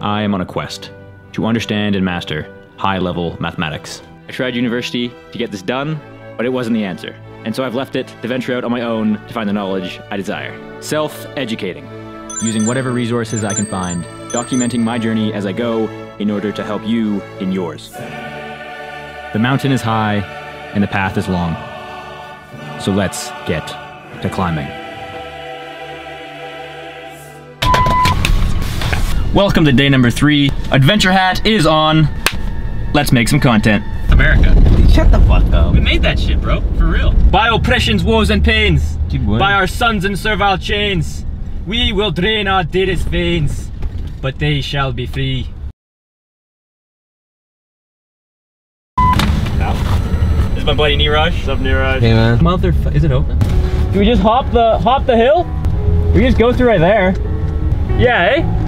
I am on a quest to understand and master high level mathematics. I tried university to get this done, but it wasn't the answer. And so I've left it to venture out on my own to find the knowledge I desire. Self educating, using whatever resources I can find, documenting my journey as I go in order to help you in yours. The mountain is high and the path is long. So let's get to climbing. Welcome to day number three. Adventure hat is on. Let's make some content. America. Shut the fuck up. We made that shit, bro. For real. By oppression's woes and pains. Keep. By our sons in servile chains. We will drain our dearest veins. But they shall be free. This is my buddy Niraj. What's up, Niraj? Hey man. Motherfucker, is it open? Do we just hop the hop the hill? We just go through right there. Yeah, eh?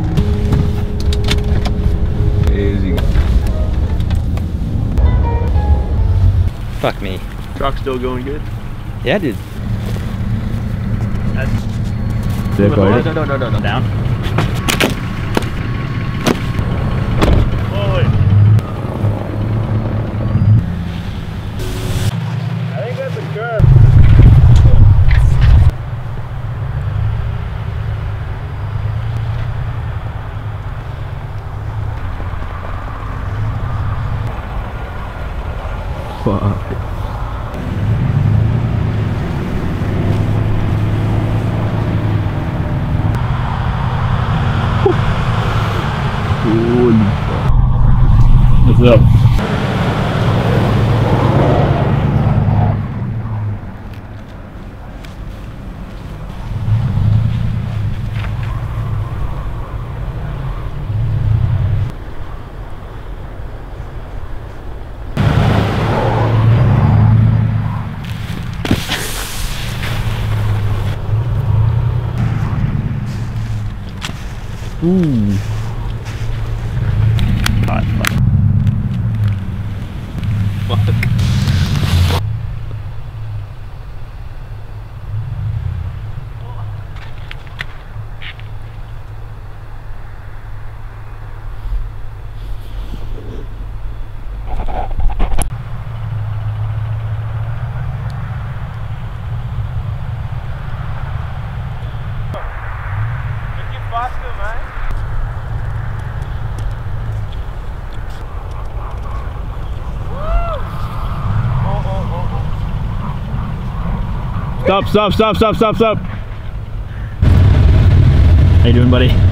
Easy. Fuck me. Truck still going good? Yeah, dude. Did No, no, no, no, no, no. Down. Holy. I think that's a curve. Fuck. Holy fuck. What's up? Ooh. Hot fuck. Stop, stop, stop, stop, stop, stop. How you doing, buddy?